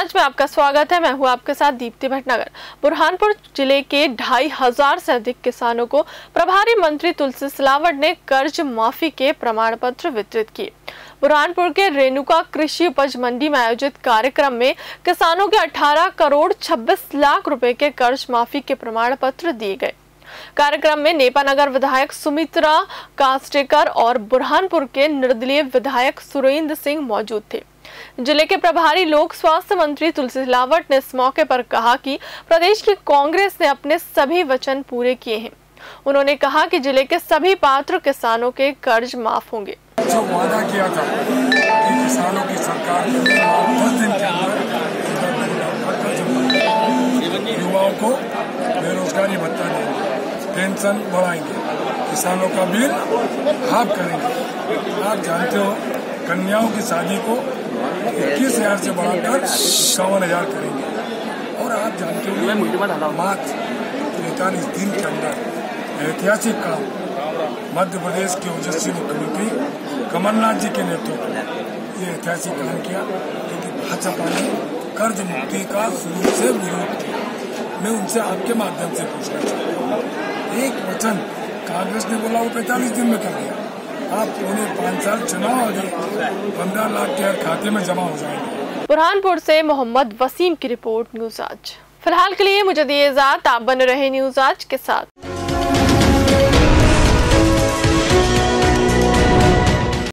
आज में आपका स्वागत है। मैं हूँ आपके साथ दीप्ति भटनागर। बुरहानपुर ज़िले के ढाई हज़ार से अधिक किसानों को प्रभारी मंत्री तुलसी सिलावट ने कर्ज माफ़ी के प्रमाण पत्र वितरित किए। बुरहानपुर के रेणुका कृषि उपज मंडी में आयोजित कार्यक्रम में किसानों के 18 करोड़ 26 लाख रुपए के कर्ज माफ़ी के प्रमाण पत्र दिए गए। कार्यक्रम में नेपानगर विधायक सुमित्रा कास्टेकर और बुरहानपुर के निर्दलीय विधायक सुरेंद्र सिंह मौजूद थे। ज़िले के प्रभारी लोक स्वास्थ्य मंत्री तुलसी सिलावट ने इस मौके पर कहा कि प्रदेश की कांग्रेस ने अपने सभी वचन पूरे किए हैं। उन्होंने कहा कि ज़िले के सभी पात्र किसानों के कर्ज माफ़ होंगे। जो वादा किया था कि किसानों की सरकार दिन के युवाओं को बेरोजगारी भत्ता देंगे, पेंशन बढ़ाएँगे, किसानों का बिल हाफ़ करेंगे। आप जानते हो कन्याओं की शादी को इक्कीस हज़ार से बढ़ाकर इक्यावन हज़ार करेंगे। और आप जानते हो मात्र तैतालीस दिन के अंदर ऐतिहासिक काम। मध्य प्रदेश के ओजस्वी मुख्यमंत्री कमलनाथ जी के नेतृत्व में ये ऐतिहासिक काम किया क्योंकि भाजपा ने कर्ज मुक्ति का शुरू से विरोध किया। मैं उनसे आपके माध्यम से पूछना चाहता हूँ। एक वचन कांग्रेस ने बोला वो पैंतालीस दिन में कर दिया। आप पौने पाँच साल चुनाव आ जाए पंद्रह लाख के खाते में जमा हो जाएँगे। बुरहानपुर से मोहम्मद वसीम की रिपोर्ट न्यूज़ आज। फ़िलहाल के लिए मुझे दिए इजाज़त, आप बने रहे न्यूज़ आज के साथ।